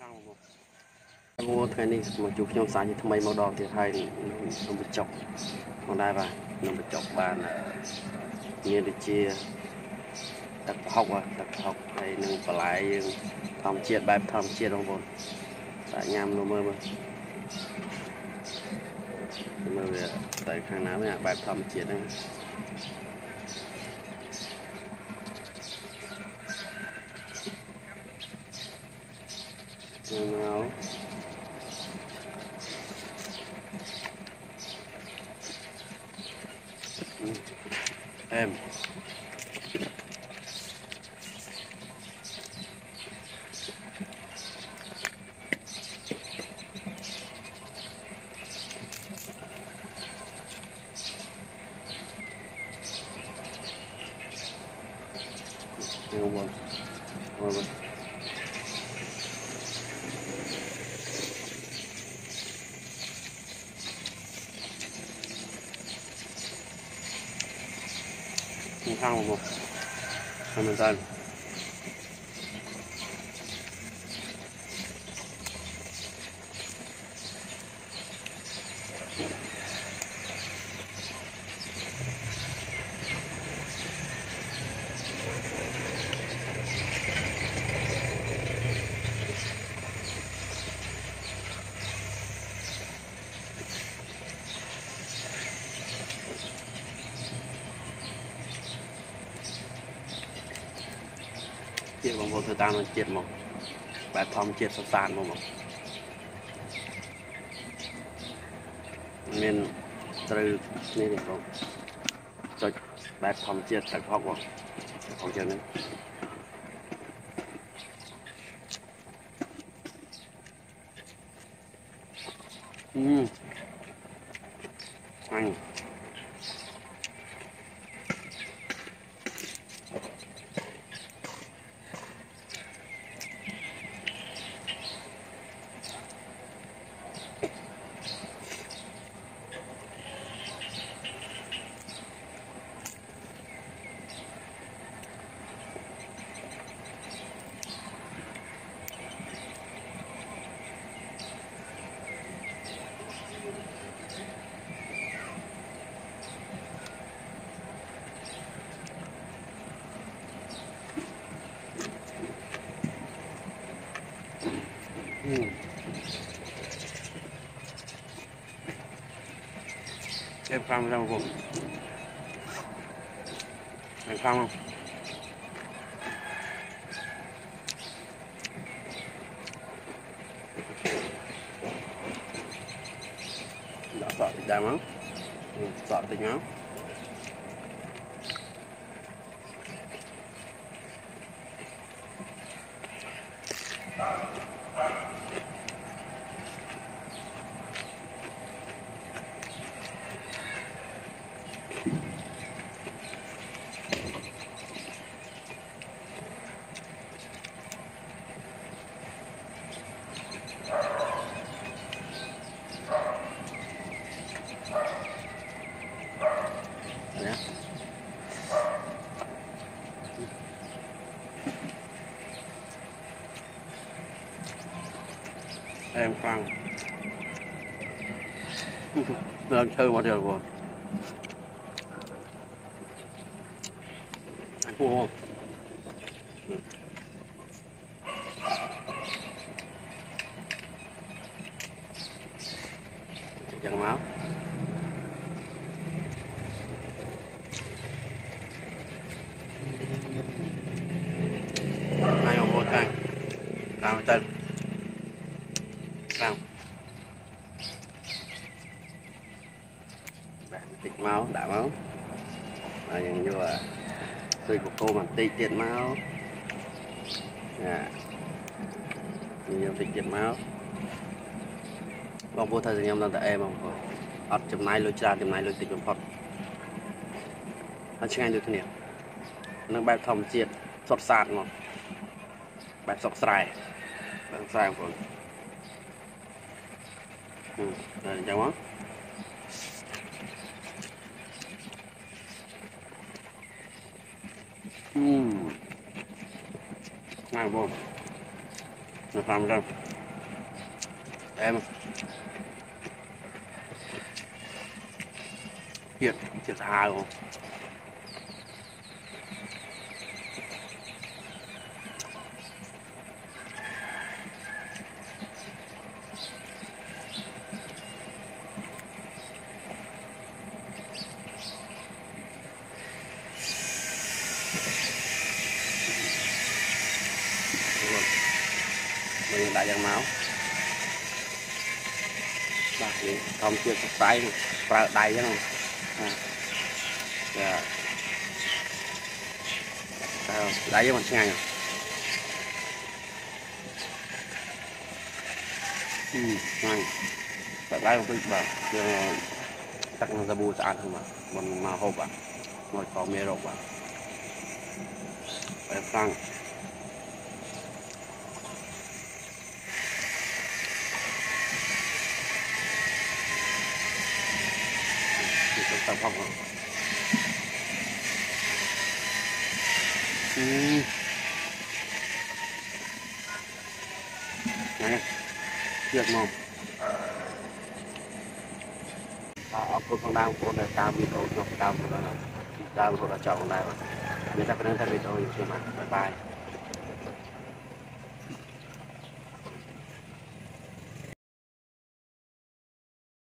ខាងមកងួថ្ងៃនេះមកជួបខ្ញុំសាជាថ្មីមកដល់ទៀតហើយនំបញ្ចុកផងដែរបាទនំបញ្ចុកបានអឺមានដូចជាទឹកប្រហុកបាទទឹកប្រហុកហើយនឹងបន្លែយើងធម្មជាតិបែបធម្មជាតិបងប្អូនតែញ៉ាំនោះមើលមើលមើលវាទៅខាងណាវិញអាបែបធម្មជាតិហ្នឹង And now M. Um, 看过吗？他们在 បងប្អូនធ្វើតាមនឹងជាតិមកបែបធម្មជាតិសុសានមកមកមានត្រូវនេះនេះបងចុចបែបធម្មជាតិទឹកហុកបងហុកចឹងនេះអឺ phang ra một vùng Em phang không? Đã sợ thịt đàm không? Ừ, sợ thịt không? you. em khoan. Đơn chơi mà được rồi. Ăn cua chẳng máu. Hai ông vô tay tao tên. Và những như là tôi của cô mà tịt tiệt máu à nhiều tịt tiệt máu បងប្អូនថាខ្ញុំនៅតែអែបងប្អូនអត់ចំណាយលុយច្រើនចំណាយលុយតិចបំផុតហើយឆ្ងាញ់ដូចគ្នានឹងបែបធម្មជាតិសុទ្ធសាធមកបែបសុកស្រែបែបស្រែបងប្អូនហឹមតែអញ្ចឹងមកากบ่มาทำกันเอ็มเจ็ยดเกียดหาผม mình đãយ៉ាងមកបាទនេះធម្មជាតិស្ទាយប្រើដៃហ្នឹងណាចាតែដៃមិនឆ្ងាញ់អឺឆ្ងាញ់តែដៃទៅបាទយើងទឹកនឹងសាប៊ូស្អាតហ្នឹងបាទមិនមកហូបបាទមកកមេរោគបាទបែបខ្លាំង thì chúng ta phong rồi ừ. này việc mồm ở cô con đang cô này cao bị cầu cho cao của nó cao của nó chọn này người ta có nên thay đổi thôi nhưng mà bye bye